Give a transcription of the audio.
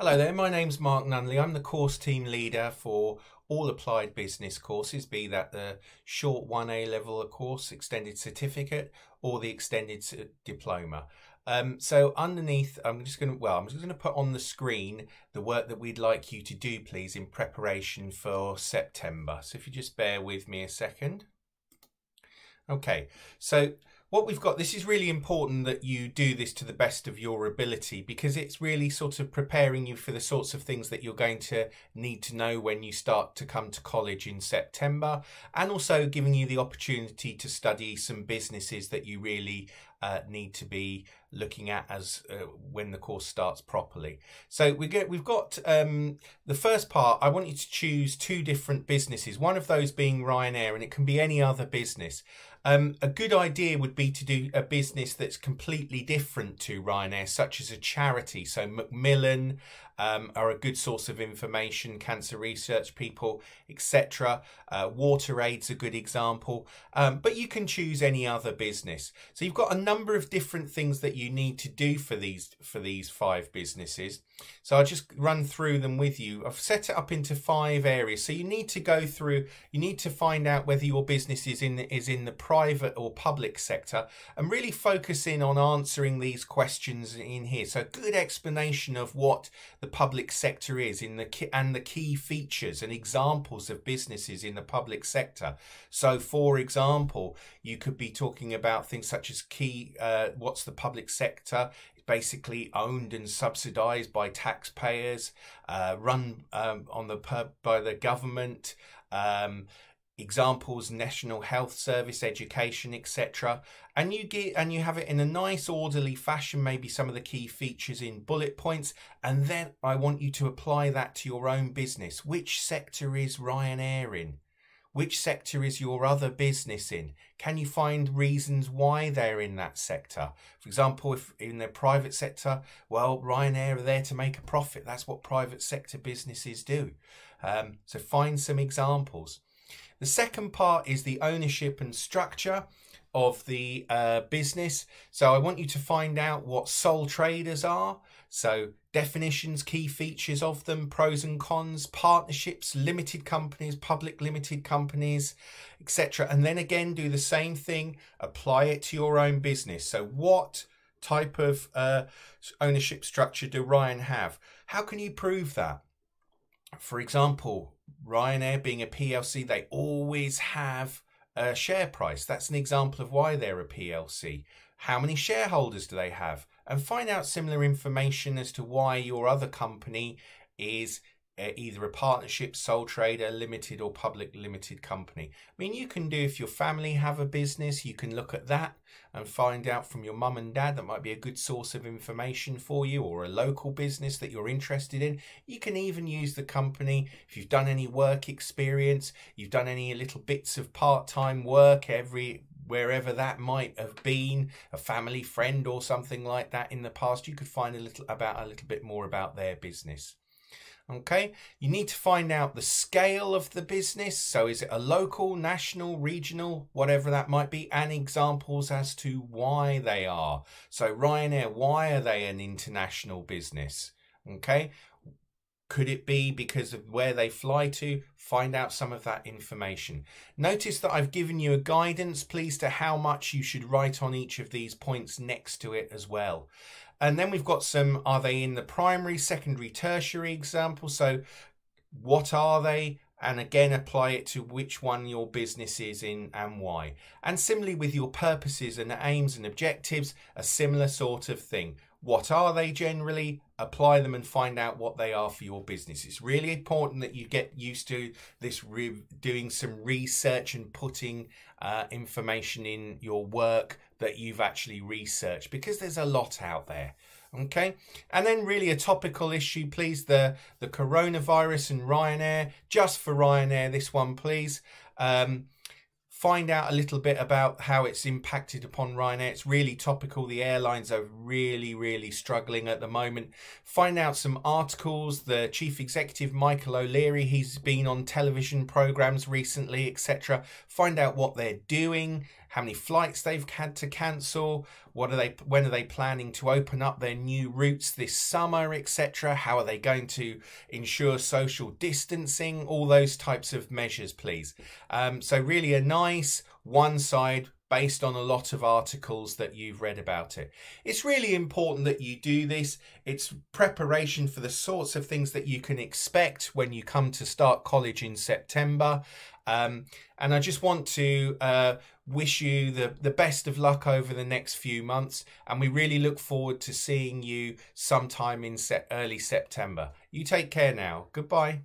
Hello there, my name's Mark Nunneley. I'm the course team leader for all applied business courses, be that the short 1A level of course, extended certificate, or the extended diploma. Um, so underneath, I'm just going to, well, I'm just going to put on the screen the work that we'd like you to do, please, in preparation for September. So if you just bear with me a second. Okay, so what we've got, this is really important that you do this to the best of your ability because it's really sort of preparing you for the sorts of things that you're going to need to know when you start to come to college in September and also giving you the opportunity to study some businesses that you really uh, need to be looking at as uh, when the course starts properly. So we get we've got um, the first part. I want you to choose two different businesses. One of those being Ryanair, and it can be any other business. Um, a good idea would be to do a business that's completely different to Ryanair, such as a charity. So Macmillan um, are a good source of information, cancer research people, etc. Uh, WaterAid's a good example, um, but you can choose any other business. So you've got a number of different things that you need to do for these for these five businesses. So I'll just run through them with you. I've set it up into five areas. So you need to go through, you need to find out whether your business is in is in the private or public sector and really focus in on answering these questions in here. So good explanation of what the public sector is in the and the key features and examples of businesses in the public sector. So for example, you could be talking about things such as key, uh, what's the public sector? basically owned and subsidized by taxpayers, uh, run um, on the per, by the government. Um, examples national health service education etc and you get and you have it in a nice orderly fashion maybe some of the key features in bullet points and then i want you to apply that to your own business which sector is ryanair in which sector is your other business in? Can you find reasons why they're in that sector? For example, if in the private sector, well, Ryanair are there to make a profit. That's what private sector businesses do. Um, so find some examples. The second part is the ownership and structure of the uh, business. So I want you to find out what sole traders are. So definitions, key features of them, pros and cons, partnerships, limited companies, public limited companies, etc. And then again, do the same thing, apply it to your own business. So what type of uh, ownership structure do Ryan have? How can you prove that? For example, Ryanair being a PLC, they always have a share price. That's an example of why they're a PLC. How many shareholders do they have? And find out similar information as to why your other company is uh, either a partnership, sole trader, limited or public limited company. I mean, you can do if your family have a business, you can look at that and find out from your mum and dad that might be a good source of information for you or a local business that you're interested in. You can even use the company if you've done any work experience, you've done any little bits of part-time work every wherever that might have been a family friend or something like that in the past you could find a little about a little bit more about their business Okay, you need to find out the scale of the business. So, is it a local, national, regional, whatever that might be, and examples as to why they are. So, Ryanair, why are they an international business? Okay, could it be because of where they fly to? Find out some of that information. Notice that I've given you a guidance, please, to how much you should write on each of these points next to it as well. And then we've got some, are they in the primary, secondary, tertiary example? So what are they? And again, apply it to which one your business is in and why. And similarly with your purposes and aims and objectives, a similar sort of thing. What are they generally? Apply them and find out what they are for your business. It's really important that you get used to this doing some research and putting uh, information in your work that you've actually researched because there's a lot out there okay? And then really a topical issue please the the coronavirus and ryanair. Just for ryanair this one please. Um, find out a little bit about how it's impacted upon Ryanair. It's really topical. The airlines are really, really struggling at the moment. Find out some articles. The chief executive, Michael O'Leary, he's been on television programs recently, etc. Find out what they're doing how many flights they've had to cancel, what are they when are they planning to open up their new routes this summer, etc. How are they going to ensure social distancing? All those types of measures, please. Um, so really a nice one side based on a lot of articles that you've read about it. It's really important that you do this. It's preparation for the sorts of things that you can expect when you come to start college in September. Um, and I just want to uh, wish you the, the best of luck over the next few months. And we really look forward to seeing you sometime in se- early September. You take care now. Goodbye.